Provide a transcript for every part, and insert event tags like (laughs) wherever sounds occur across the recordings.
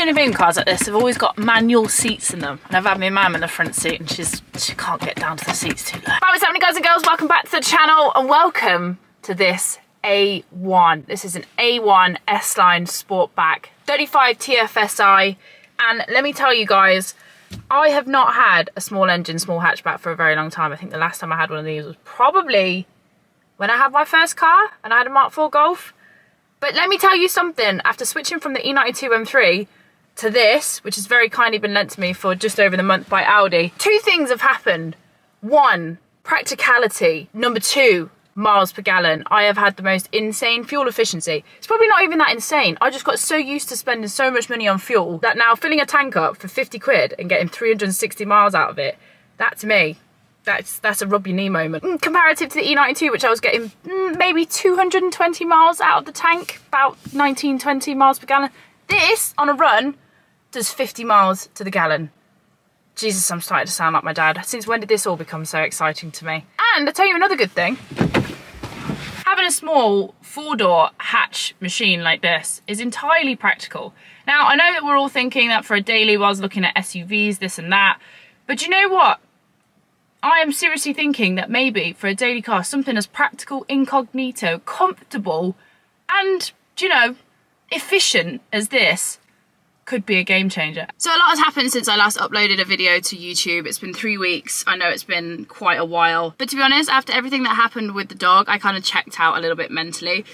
only thing with cars like this, they've always got manual seats in them. And I've had my mum in the front seat and she's she can't get down to the seats too low. Hi, what's happening guys and girls? Welcome back to the channel and welcome to this A1. This is an A1 S-Line Sportback 35 TFSI. And let me tell you guys, I have not had a small engine, small hatchback for a very long time. I think the last time I had one of these was probably when I had my first car and I had a Mark IV Golf. But let me tell you something, after switching from the E92 M3 to this, which has very kindly been lent to me for just over the month by Audi, two things have happened. One, practicality. Number two, miles per gallon. I have had the most insane fuel efficiency. It's probably not even that insane. I just got so used to spending so much money on fuel that now filling a tank up for 50 quid and getting 360 miles out of it, that to me that's that's a rub your knee moment. Mm, comparative to the E92, which I was getting mm, maybe 220 miles out of the tank, about 19, 20 miles per gallon. This, on a run, does 50 miles to the gallon. Jesus, I'm starting to sound like my dad. Since when did this all become so exciting to me? And I'll tell you another good thing. Having a small four-door hatch machine like this is entirely practical. Now, I know that we're all thinking that for a daily, I was looking at SUVs, this and that, but you know what? I am seriously thinking that maybe for a daily car, something as practical, incognito, comfortable, and, you know, efficient as this could be a game changer. So a lot has happened since I last uploaded a video to YouTube. It's been three weeks. I know it's been quite a while. But to be honest, after everything that happened with the dog, I kind of checked out a little bit mentally.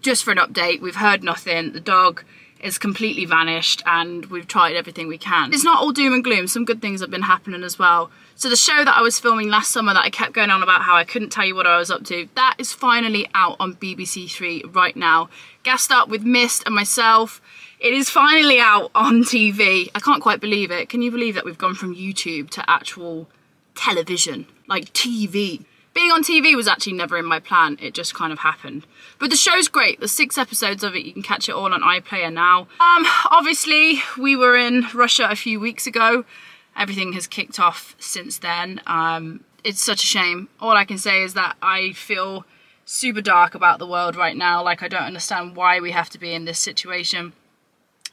Just for an update, we've heard nothing. The dog is completely vanished and we've tried everything we can. It's not all doom and gloom. Some good things have been happening as well. So the show that I was filming last summer that I kept going on about how I couldn't tell you what I was up to, that is finally out on BBC Three right now. Gassed up with Mist and myself. It is finally out on TV. I can't quite believe it. Can you believe that we've gone from YouTube to actual television, like TV? Being on TV was actually never in my plan, it just kind of happened. But the show's great, there's six episodes of it, you can catch it all on iPlayer now. Um, obviously, we were in Russia a few weeks ago, everything has kicked off since then. Um, it's such a shame. All I can say is that I feel super dark about the world right now. Like, I don't understand why we have to be in this situation.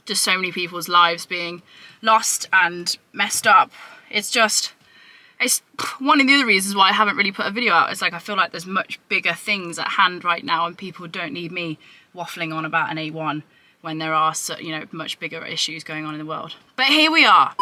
Just so many people's lives being lost and messed up. It's just, it's one of the other reasons why I haven't really put a video out. It's like I feel like there's much bigger things at hand right now and people don't need me waffling on about an A1 when there are, you know, much bigger issues going on in the world. But here we are.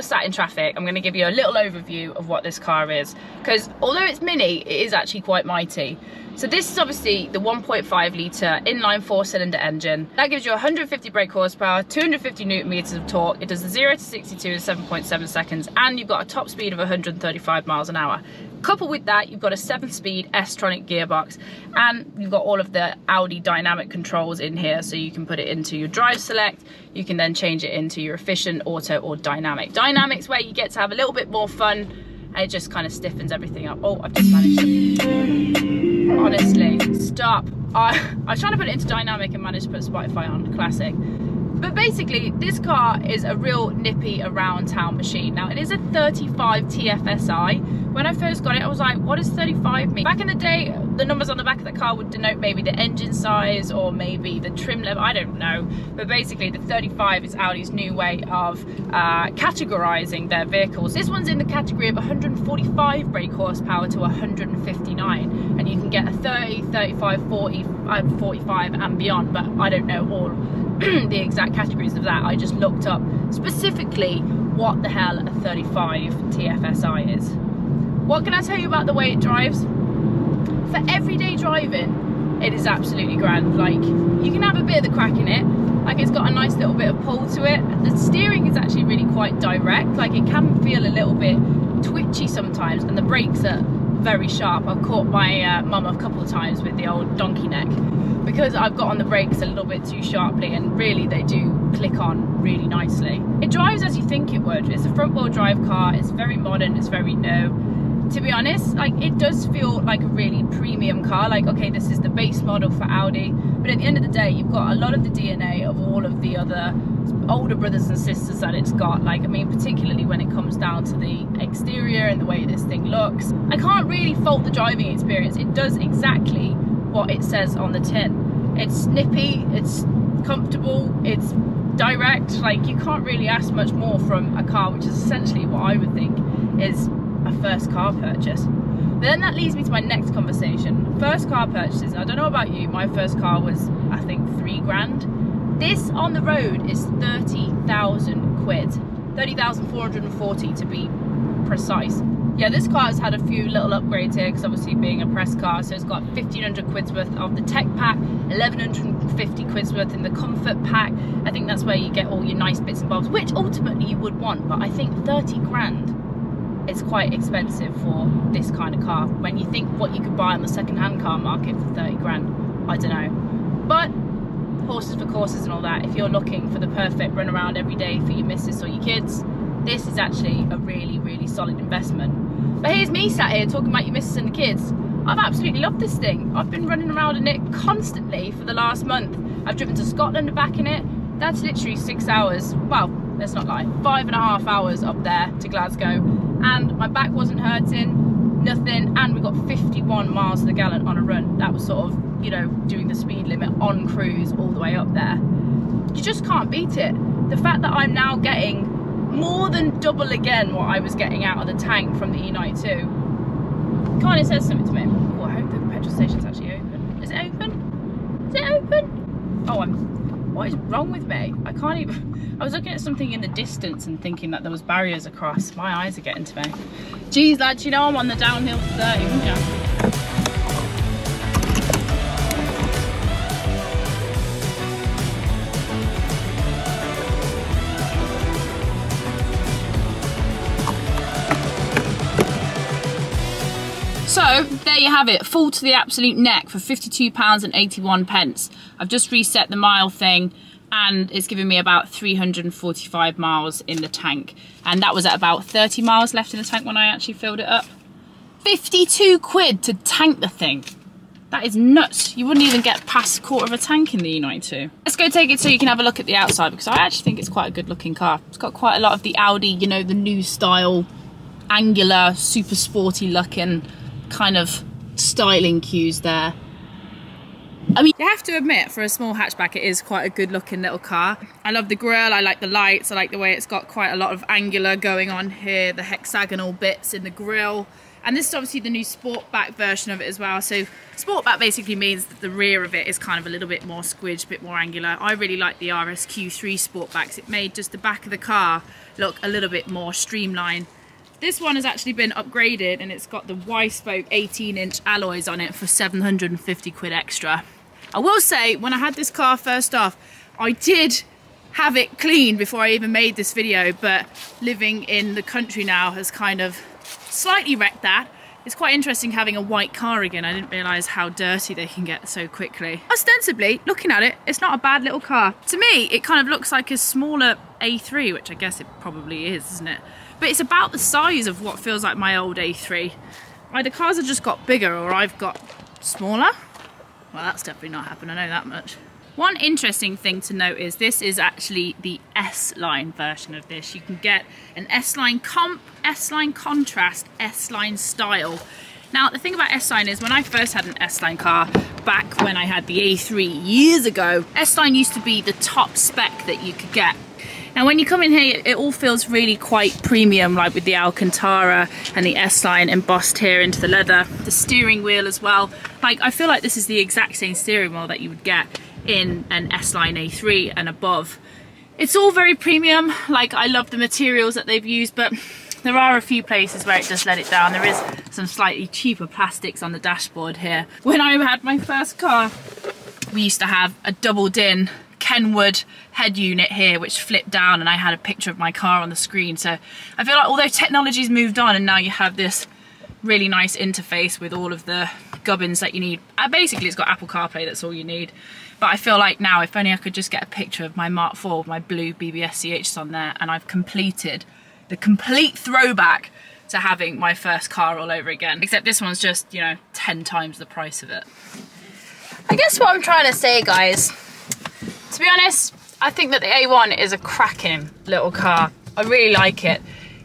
We're sat in traffic, I'm going to give you a little overview of what this car is. Because although it's mini, it is actually quite mighty. So this is obviously the 1.5 litre inline four cylinder engine. That gives you 150 brake horsepower, 250 newton meters of torque. It does the 0 to 62 in 7.7 seconds and you've got a top speed of 135 miles an hour. Coupled with that, you've got a seven speed S-tronic gearbox and you've got all of the Audi dynamic controls in here. So you can put it into your drive select. You can then change it into your efficient, auto or dynamic. Dynamics where you get to have a little bit more fun and it just kind of stiffens everything up. Oh, I've just managed to, honestly, stop. I, (laughs) I was trying to put it into dynamic and managed to put Spotify on, classic. But basically, this car is a real nippy around town machine. Now, it is a 35 TFSI. When I first got it, I was like, what does 35 mean? Back in the day, the numbers on the back of the car would denote maybe the engine size or maybe the trim level, I don't know. But basically, the 35 is Audi's new way of uh, categorizing their vehicles. This one's in the category of 145 brake horsepower to 159. And you can get a 30, 35, 40, uh, 45 and beyond, but I don't know all (clears throat) the exact categories of that. I just looked up specifically what the hell a 35 TFSI is. What can I tell you about the way it drives? For everyday driving, it is absolutely grand. Like, you can have a bit of the crack in it. Like, it's got a nice little bit of pull to it. The steering is actually really quite direct. Like, it can feel a little bit twitchy sometimes and the brakes are very sharp. I've caught my uh, mum a couple of times with the old donkey neck because I've got on the brakes a little bit too sharply and really they do click on really nicely. It drives as you think it would. It's a front wheel drive car, it's very modern, it's very new. To be honest, like it does feel like a really premium car. Like, okay, this is the base model for Audi, but at the end of the day, you've got a lot of the DNA of all of the other older brothers and sisters that it's got. Like, I mean, particularly when it comes down to the exterior and the way this thing looks. I can't really fault the driving experience. It does exactly what it says on the tin. It's snippy, it's comfortable, it's direct. Like you can't really ask much more from a car, which is essentially what I would think is first car purchase. But then that leads me to my next conversation. First car purchases, I don't know about you, my first car was, I think, three grand. This on the road is 30,000 quid. 30,440 to be precise yeah, this car has had a few little upgrades here because obviously being a press car, so it's got 1500 quid's worth of the tech pack, 1150 quid's worth in the comfort pack. I think that's where you get all your nice bits and bobs, which ultimately you would want, but I think 30 grand is quite expensive for this kind of car. When you think what you could buy on the second-hand car market for 30 grand, I don't know. But horses for courses and all that, if you're looking for the perfect run around every day for your missus or your kids, this is actually a really, really solid investment. But here's me sat here talking about your missus and the kids. I've absolutely loved this thing. I've been running around in it constantly for the last month. I've driven to Scotland and back in it. That's literally six hours. Well, let's not lie. Five and a half hours up there to Glasgow. And my back wasn't hurting, nothing. And we got 51 miles to the gallon on a run. That was sort of, you know, doing the speed limit on cruise all the way up there. You just can't beat it. The fact that I'm now getting more than double again what I was getting out of the tank from the E92. Kind of says something to me. Oh, I hope the petrol station's actually open. Is it open? Is it open? Oh, I'm, what is wrong with me? I can't even, I was looking at something in the distance and thinking that there was barriers across. My eyes are getting to me. Geez, lads, you know I'm on the downhill 30, So there you have it, full to the absolute neck for £52 and 81 pence. I've just reset the mile thing and it's giving me about 345 miles in the tank. And that was at about 30 miles left in the tank when I actually filled it up. 52 quid to tank the thing. That is nuts. You wouldn't even get past a quarter of a tank in the E92. Let's go take it so you can have a look at the outside because I actually think it's quite a good looking car. It's got quite a lot of the Audi, you know, the new style, angular, super sporty looking kind of styling cues there. I mean, you have to admit, for a small hatchback, it is quite a good looking little car. I love the grille, I like the lights, I like the way it's got quite a lot of angular going on here, the hexagonal bits in the grille. And this is obviously the new Sportback version of it as well. So Sportback basically means that the rear of it is kind of a little bit more squidged, a bit more angular. I really like the RSQ3 Sportbacks. It made just the back of the car look a little bit more streamlined this one has actually been upgraded and it's got the Y-spoke 18 inch alloys on it for 750 quid extra. I will say, when I had this car first off, I did have it cleaned before I even made this video, but living in the country now has kind of slightly wrecked that. It's quite interesting having a white car again. I didn't realise how dirty they can get so quickly. Ostensibly, looking at it, it's not a bad little car. To me, it kind of looks like a smaller A3, which I guess it probably is, isn't it? but it's about the size of what feels like my old A3. Either cars have just got bigger or I've got smaller. Well, that's definitely not happened, I know that much. One interesting thing to note is this is actually the S-Line version of this. You can get an S-Line Comp, S-Line Contrast, S-Line Style. Now, the thing about S-Line is when I first had an S-Line car, back when I had the A3 years ago, S-Line used to be the top spec that you could get now when you come in here, it all feels really quite premium, like with the Alcantara and the S-Line embossed here into the leather. The steering wheel as well. Like, I feel like this is the exact same steering wheel that you would get in an S-Line A3 and above. It's all very premium. Like, I love the materials that they've used, but there are a few places where it does let it down. There is some slightly cheaper plastics on the dashboard here. When I had my first car, we used to have a double din Kenwood head unit here, which flipped down and I had a picture of my car on the screen. So I feel like although technology's moved on and now you have this really nice interface with all of the gubbins that you need. Uh, basically, it's got Apple CarPlay, that's all you need. But I feel like now, if only I could just get a picture of my Mark IV my blue BBS CHs on there and I've completed the complete throwback to having my first car all over again. Except this one's just, you know, 10 times the price of it. I guess what I'm trying to say, guys, to be honest, I think that the A1 is a cracking little car. I really like it.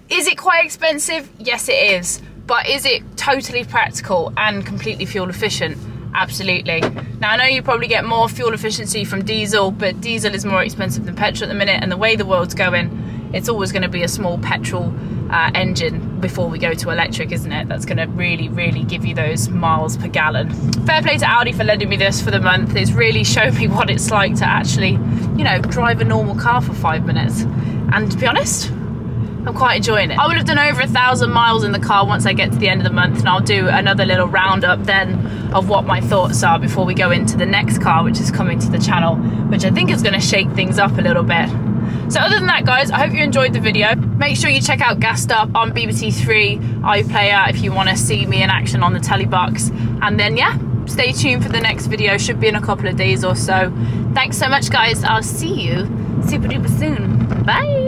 Is it quite expensive? Yes, it is. But is it totally practical and completely fuel efficient? Absolutely. Now, I know you probably get more fuel efficiency from diesel, but diesel is more expensive than petrol at the minute, and the way the world's going, it's always going to be a small petrol uh, engine before we go to electric, isn't it? That's going to really, really give you those miles per gallon. Fair play to Audi for lending me this for the month. It's really (laughs) shown me what it's like to actually, you know, drive a normal car for five minutes. And to be honest, I'm quite enjoying it. I will have done over a thousand miles in the car once I get to the end of the month and I'll do another little roundup then of what my thoughts are before we go into the next car which is coming to the channel which I think is going to shake things up a little bit. So other than that guys, I hope you enjoyed the video. Make sure you check out Gassed Up on BBC3 iPlayer if you want to see me in action on the telly box. And then yeah, stay tuned for the next video. Should be in a couple of days or so. Thanks so much guys. I'll see you super duper soon. Bye.